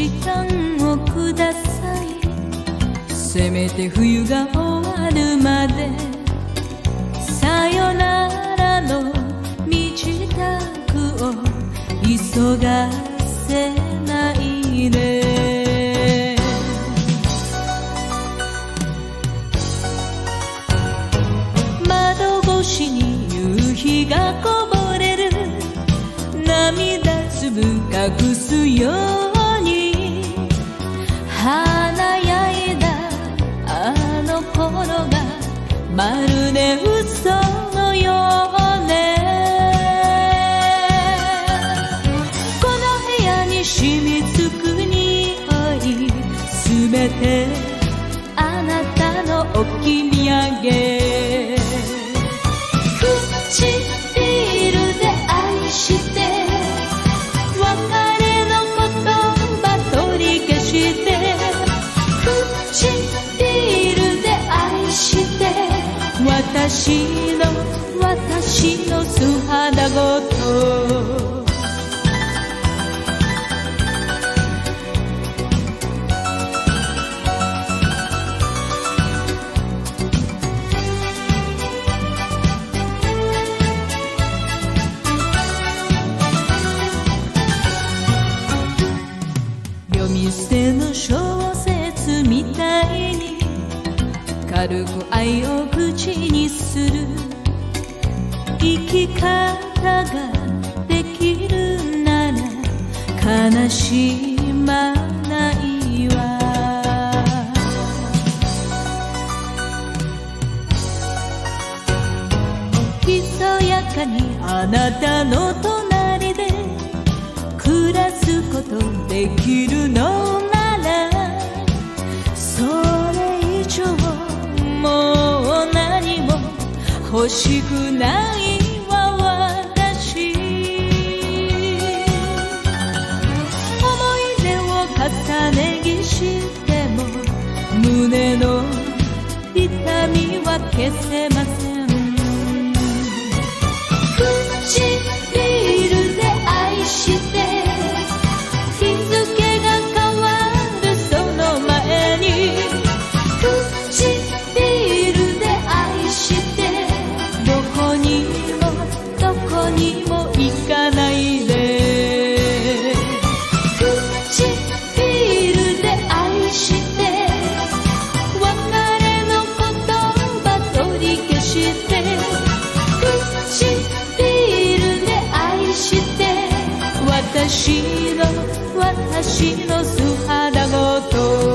時間をください。せめて冬が終わるまでさよならの身支度を急がせないで。窓越しに夕日がこぼれる。涙粒隠すように。華やいだあの頃がまるで嘘のようね。この部屋に染みつく匂いすべてあなたの置き土産私の私の素肌ごと。軽く愛を口にする。生き方ができるなら悲しまないわ。ひそやかにあなたの隣で暮らすことできるの。欲しくないわ私。思い出を重ね着しても胸の痛みは消せません。私の私の素肌ごと